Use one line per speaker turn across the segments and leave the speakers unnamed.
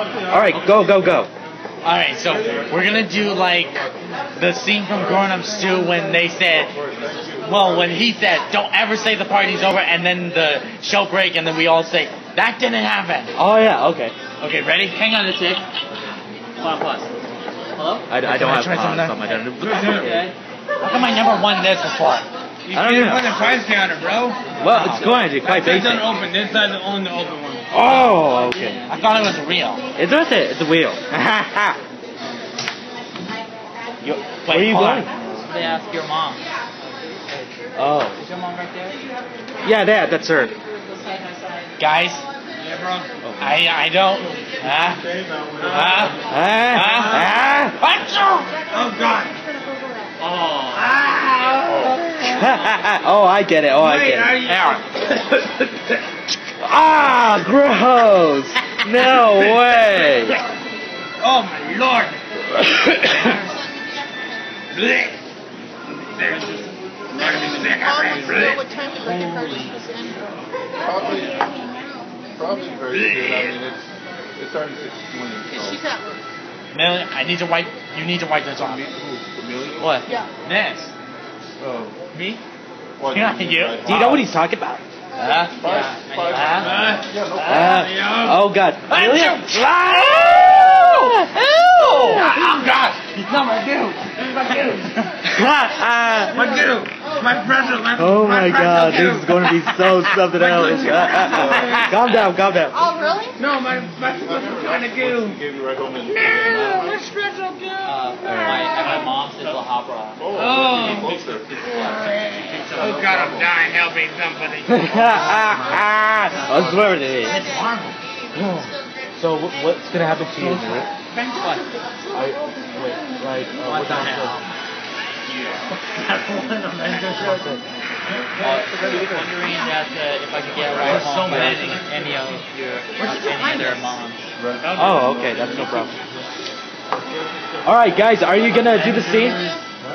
All right, go, go, go.
All right, so we're gonna do like the scene from Grown Ups 2 when they said, well, when he said, "Don't ever say the party's over," and then the show break, and then we all say, "That didn't happen."
Oh yeah, okay.
Okay, ready? Hang on a tick. Pause, pause. Hello?
I, I don't
I
have
try
pause,
something?
so my dad.
Okay. How come I never won this before?
You
I don't
can't
know.
put the price counter, bro.
Well, it's going to be quite
That side's
basic.
unopened. This side's only the open one.
Oh, okay.
I thought it was real.
It's worth it. It's a wheel. you, where are you
hold
going?
on.
They ask your mom.
Oh,
Is your mom right there?
yeah, that, that's her.
Guys,
Yeah, bro.
I I don't. Ah. Ah.
Ah, ah.
Oh, God.
oh, I get it. Oh, I
Wait,
get
are
it.
you...
Ah, gross. No way.
Oh, my lord. Blech.
What time the birthday party is supposed to end?
Probably, probably very good. I mean, it's it started at six twenty.
She's
So.
at work.
Million, I need to wipe. You need to wipe this off.
Me- who? Amelia?
What?
Yeah.
This.
Oh,
Me?
what,
Yeah, you-
Do you know what he's talking about?
Ah.
Five, five, yeah, no
oh God. Amelia.
Oh God! He's not my dude. He's my dude.
My dude. My pretzel. My,
oh my
pretzel
God,
dude.
this is going to be so something else. calm down, calm down.
Oh, really?
No, my, my special kind of goo.
Gave you right home in.
My special goo.
Uh, my, my mom's is La Habra.
Oh,
Oh.
Closer.
Oh, God, I'm dying helping somebody.
I swear it is.
It's Marvel.
So wh- what's gonna happen to you? Rick?
What?
I, wait, like, uh,
What the
what's
hell?
Uh, wondering that uh, if I could get a ride
so
with
many.
any of your any other moms.
Oh, okay, that's no problem. All right, guys, are you gonna do the scene?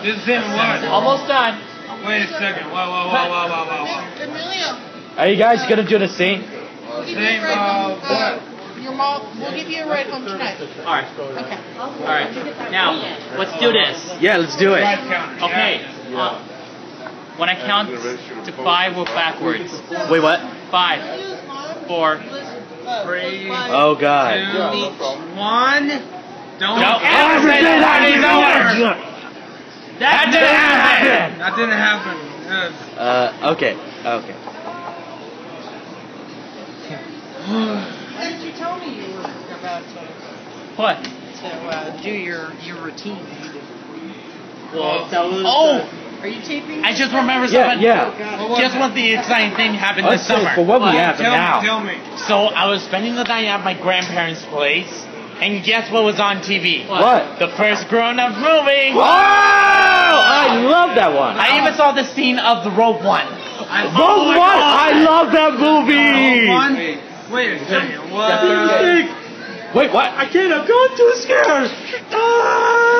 This is in what?
Almost done.
Wait a second. Whoa, whoa, whoa, whoa, whoa, whoa.
Emilio,
Are you guys gonna do the scene?
we'll
Same,
a ride home.
uh, what?
Your mom, we'll give you a ride home tonight.
All right.
Okay.
All right. Now, let's do this.
Yeah, let's do it.
Price counter.
Okay. Uh, when I count to five, we're backwards.
Wait, what?
Five, four.
Three,
Oh God.
two,
Yeah, no
one. Don't
No,
ever say the party's over.
That didn't happen.
That didn't happen. Yes.
Uh, okay, okay.
Why did you tell me you were about to,
What?
to uh, do your, your routine?
Well, that was.
Oh,
Are you taping?
I just remember
Yeah,
something.
yeah.
Guess what the exciting thing happened this
Let's say
summer?
for what we
What?
have
Tell
now.
me, tell me.
So I was spending the night at my grandparents' place, and guess what was on TV?
What?
The first grown-up movie.
Oh, I love that one.
I even saw the scene of the Rogue One.
I,
Rogue One. I love that movie.
One. Wait a second. What?
Wait, what? I can't. I'm going too scared. Ah!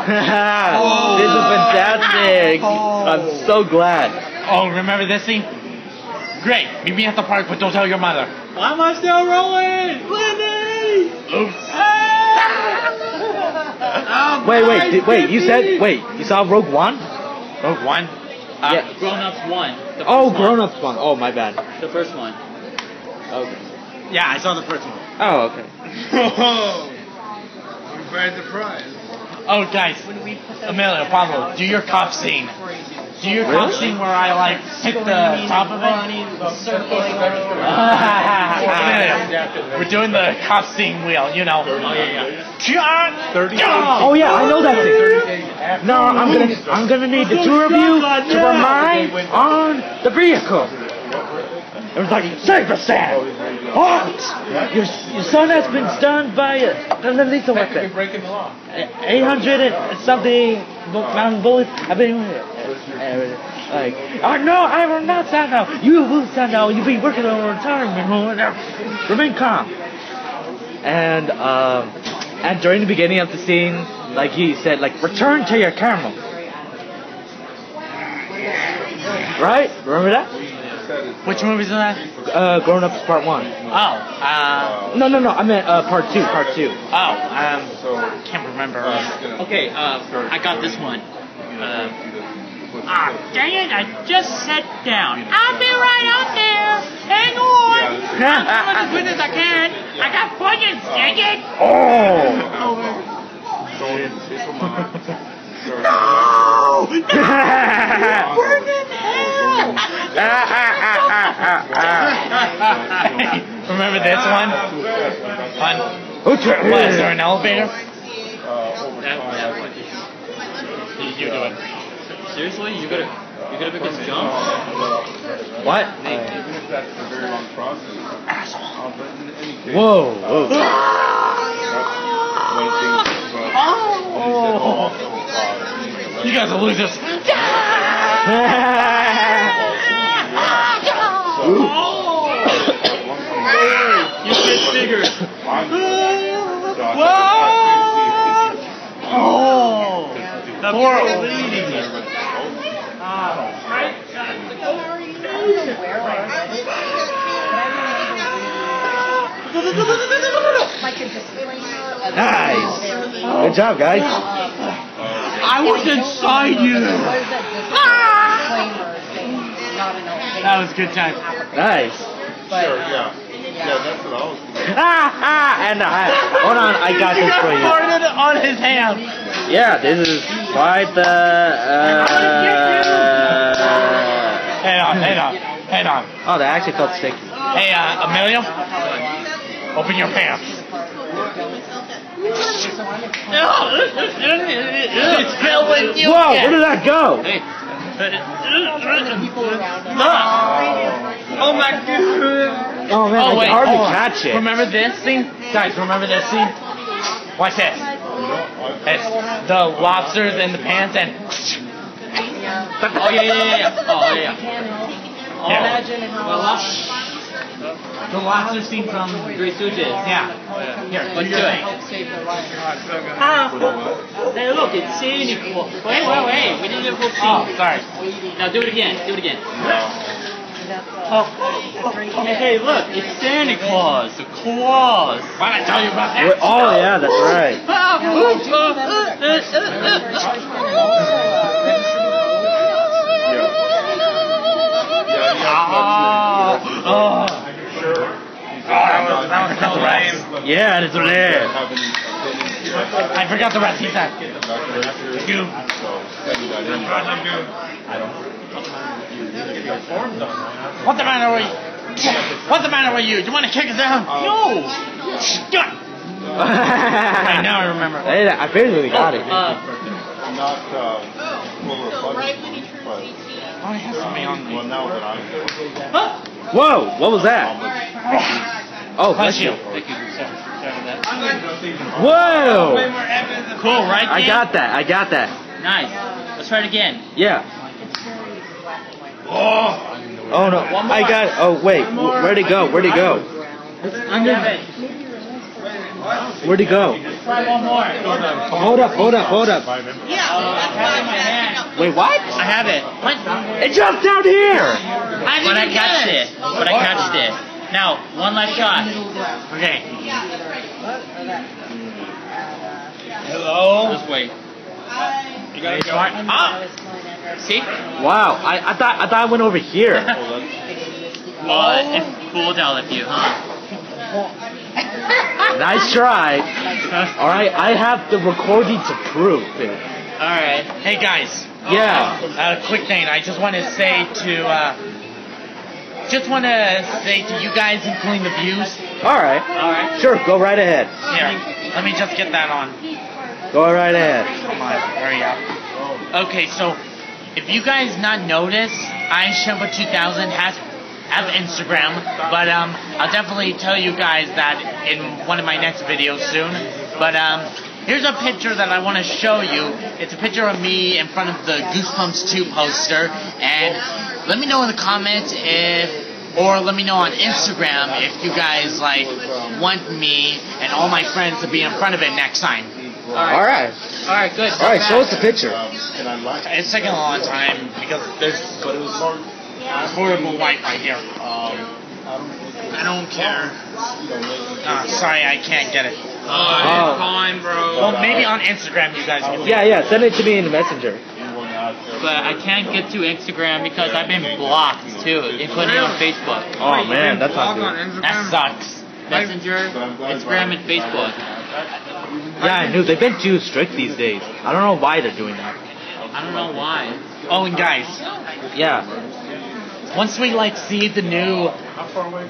this is fantastic. I'm so glad.
Oh, remember this scene? Great. Meet me at the park, but don't tell your mother.
Why am I still rolling?
Oops.
Wait, wait,
my
did, wait. You said wait. You saw Rogue One?
Rogue One.
Uh,
Yeah.
Grown Ups one. The
Oh,
first
Grown Ups one. Oh, my bad.
The first one.
Okay.
Yeah, I saw the first one.
Oh, okay.
Oh. I'm very surprised.
Oh, guys. Amelia, Pablo, do your cop scene. Do your cop
Really?
scene where I like hit the top of it. Amelia, we're doing the cop scene wheel, you know. Oh yeah, yeah.
Oh yeah, I know that thing. No, I'm gonna I'm gonna need the two of you to remind on the vehicle. It was like, Saber Sam! What? Your, your son has been stunned by a, a lethal weapon.
breaking the law.
800 and something round bullets. I've been uh, like, oh no, I will not stand now. You will stand now. You'll be working on retirement. Remain calm. And um, and during the beginning of the scene, like he said, like return to your camera. Right? Remember that?
said it's.
Which movies is that?
Uh, Grown Ups Part One.
Oh, uh,
No, no, no. I meant uh, Part Two. Part Two.
oh, um,
So,
can't remember.
uh, it's gonna-
Okay, uh, I got this one. Uh,
see the-
ah, dang it, I just sat down. I'll be right out there. Hang on. I'm as good as I can. I got points, dang it.
Oh.
So it's, it's a month. So-
remember this one? On,
Who
what, is there an elevator?
Uh, over
That,
time,
that
I
one.
You, you do it.
Seriously? You gotta, you gotta make us jump?
What?
Even if that's a very long process. Uh, but in any case,
Whoa.
uh,
Whoa.
that's one thing. But
Oh.
also, uh, you need to
You guys are losers.
You get bigger.
Oh.
The
Horrible.
Nice. Good job, guys.
I was inside you. That was a good time.
Nice.
Sure, yeah. Yeah, that's what I was thinking.
Ah, ah, and I, hold on, I got this for you.
farted on his hand.
Yeah, this is quite the. Uh,
Hang on, hang on, hang on.
oh, that actually felt sticky.
Hey, uh, Emilio, open your pants. it's filled with you.
Whoa, where did that go?
Oh my god.
Oh man, I
Oh wait,
can hardly
hold
catch it.
Remember this scene? Guys, remember this scene? Watch this. It's the lobsters in the pants and
Oh, yeah, yeah, yeah, yeah. Oh, yeah, yeah.
yeah. The lobster scene from
Three Stooges.
yeah. Here,
Let's do it. Hey, look, it's Santa Claus. Wait, wait, wait. We didn't do the whole
Oh, sorry.
Now do it again. Do it again. Oh, oh, hey, look, it's Santa Claus. The Claus.
Why did I tell you about that?
Oh yeah, that's right.
Ah, oh, Oh, oh.
Sure.
that was- that was so lame.
Yeah, and it's there.
Have?
I forgot the rest. He said,
Not very serious.
"You."
So, send me that in.
What's the matter with you? What's the matter with you? Do you want to kick us out? No. Shut. Right now I remember.
Hey, I barely got it.
Uh,
Not, uh, full of fun, but,
Oh, it has to be on me.
well,
me.
now that I'm.
Whoa, what was that? Oh,
Bless
bless
you.
you.
thank you. Sorry, sorry that.
Whoa!
Cool, right?
I got that. I got that.
Nice. Let's try it again.
Yeah. Oh Oh no, I got it. Oh wait, where'd it go? Where'd it go? Where'd he go?
Try one more.
Hold up, hold up, hold up.
I have it in my hand.
Wait, what?
I have it. What?
It jumped down here.
But I catched it. But I catched it. Now, one last shot.
Okay. Hello.
This way.
You gotta go.
Ah! See?
Wow, I, I thought I thought I went over here.
Well, it fooled out of you, huh?
Nice try. All right, I have the recording to prove it.
Alright.
Hey guys.
Yeah.
Uh, quick thing. I just want to say to. Uh, just want to say to you guys, including the views.
All right.
Alright.
Sure, go right ahead.
Here, let me just get that on.
Go right ahead.
Come on, hurry up. Okay, so if you guys not notice, I Shemba 2000 has have Instagram, but um, I'll definitely tell you guys that in one of my next videos soon. But um, here's a picture that I want to show you. It's a picture of me in front of the Goosebumps 2 poster, and let me know in the comments if or let me know on Instagram if you guys like want me and all my friends to be in front of it next time.
All right.
Alright, good.
All right. Show us the picture.
And I like
It's taking a long time because there's
But it was hard.
horrible wife right here. I don't care. Ah, sorry, I can't get it.
Oh,
Oh.
it's fine, bro.
Well, maybe on Instagram you guys can.
Yeah, yeah. Send it to me in Messenger.
But I can't get to Instagram because I've been blocked too, including on Facebook.
Oh man, that's not
Blog on
good.
Instagram?
That sucks.
Messenger, Instagram, and Facebook.
Yeah, I knew they've been too strict these days. I don't know why they're doing that.
I don't know why.
Oh, and guys,
Yeah.
Once we like see the new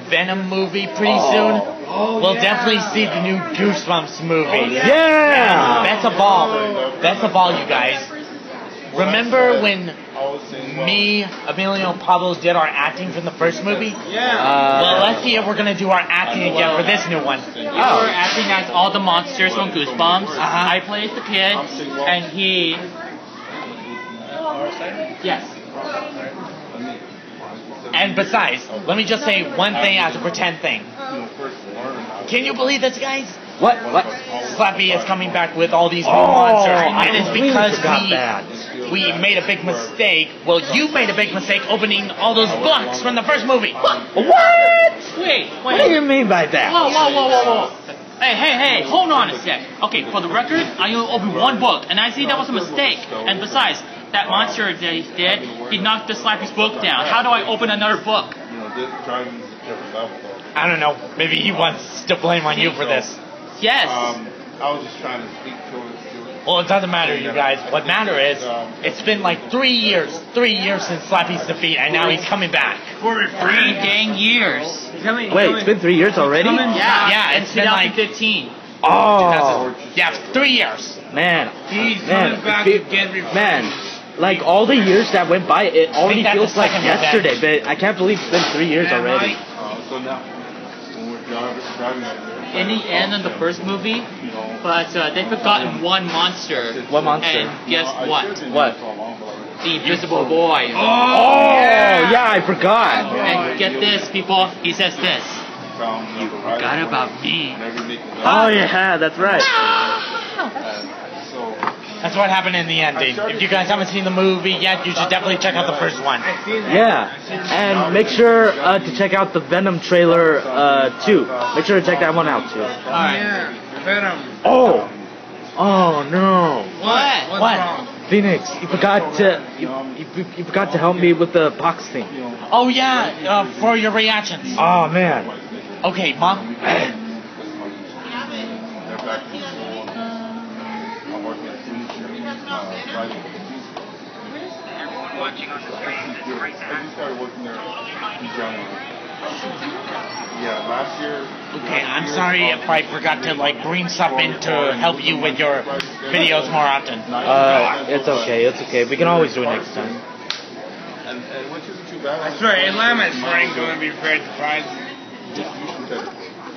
Venom movie pretty soon, we'll definitely see the new Goosebumps movie.
Yeah.
That's a ball. That's a ball, you guys. Remember when me, Emilio, Pablo did our acting from the first movie?
Yeah.
Well,
Uh,
let's see if we're gonna do our acting again for this new one.
You were acting as all the monsters from Goosebumps.
Uh-huh.
I played the kid, and he. Yes.
And besides, let me just say one thing as a pretend thing. Oh. Can you believe this, guys?
what? What?
Slappy is coming back with all these new
Oh,
monsters, and it's because we
that.
we made a big mistake. Well, you made a big mistake opening all those books from the first movie.
What?
Wait,
What do you mean by that?
Whoa, whoa, whoa, whoa, whoa. Hey, hey, hey, hold on a sec. Okay, for the record, I only opened one book, and I see that was a mistake. And besides, that monster that he did, he knocked the Slappy's book down. How do I open another book?
You know, this driving is a different level though.
I don't know. Maybe he wants to blame on you for this.
Yes.
Um, I was just trying to speak to it. to it.
Well, it doesn't matter, you guys. What matter is, it's been like three years, three years since Slappy's defeat, and now he's coming back.
For Three dang years.
Coming,
Wait,
coming.
it's been three years already?
Yeah,
Yeah, it's been like-
2015.
Oh,
Yeah, three years.
man.
He's
Man,
coming back
it
to get revenge.
Man, like all the years that went by, it already feels like
second
yesterday, but I can't believe it's been three years
Yeah,
already.
Mike.
Uh, so now, when we're driving, driving out there,
In the end of the first movie, but uh, they forgotten one monster.
What monster?
And guess what?
What?
there for a long while.
The Invisible Boy.
Oh, yeah, I forgot.
And get this, people, he says this.
Found another rider
Forgot about me.
and every nickel
Oh, yeah, that's right.
And so,
That's what happened in the ending. If you guys haven't seen the movie yet, you should definitely check out the first one.
I see that.
Yeah, and make sure uh, to check out the Venom trailer uh, too. Make sure to check that one out too.
Alright.
Yeah. Venom.
Oh, oh no,
What?
What's
What?
wrong?
Phoenix, you forgot to you, you, you forgot to help me with the box thing.
Oh yeah, uh, for your reactions.
Oh man,
Okay, mom.
they're back in school. I'm working at food uh, writing for the
Everyone watching on the stream right
I
now.
just started working there in January. Yeah, last year.
Okay, I'm sorry if I forgot to like bring stuff in to help you with your videos more often.
uh, it's okay, it's okay. We can always do it next time.
And, and which isn't too bad.
I swear, Ilama's Frank going to be very surprised.
Because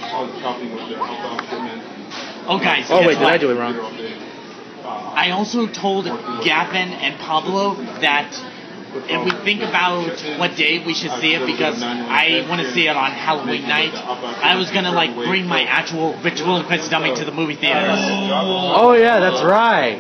I was helping with the outbound shipments.
Oh guys,
Oh wait, did? I do it wrong?
I also told Gavin and Pablo that if we think about what day we should see it because I want to see it on Halloween night, I was gonna like bring my actual ritual ventriloquist dummy to the movie theaters.
Oh yeah, that's right.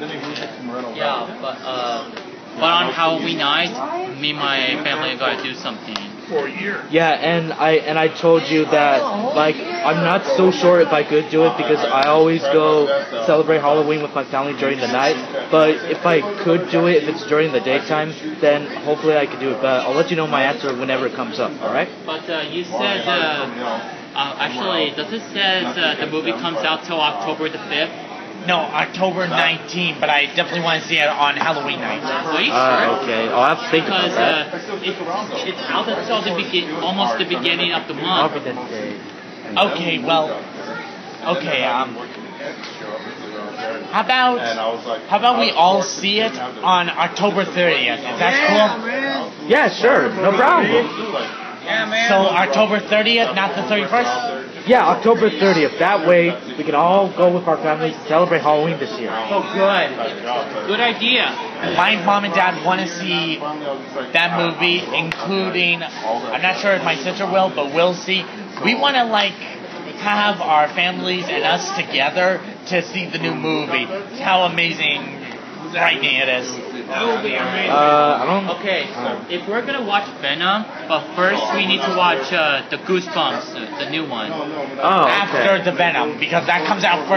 Yeah, but uh, but on Halloween night, me and my family gotta do something.
For a year.
Yeah, and I and I told you that like I'm not so sure if I could do it because I always go celebrate Halloween with my family during the night. But if I could do it, if it's during the daytime, then hopefully I could do it. But I'll let you know my answer whenever it comes up. All right?
But uh, you said, uh, uh, actually, does it says uh, the movie comes out till October the 5th?
No, October 19th, but I definitely want to see it on Halloween night.
Are you
Uh,
sure?
okay. I'll have to think about
Because uh, it, it's out until the begin, almost the beginning of the
I'll
month.
Be that day.
Okay, well, okay. Um, how about
And I was like,
how about we all see it on October 30th? If that's cool.
Yeah, sure, no problem.
Yeah, man.
So October 30th, not the 31st.
Yeah, October 30th. That way we can all go with our families to celebrate Halloween this year.
Oh, good. Good idea.
My mom and dad want to see that movie, including I'm not sure if my sister will, but we'll see. We want to like have our families and us together to see the new movie. How amazing frightening it is.
Uh, I don't.
Okay, if we're gonna watch Venom, but first we need to watch uh, the Goosebumps, the, the new one.
Oh, okay.
After the Venom, because that comes out first.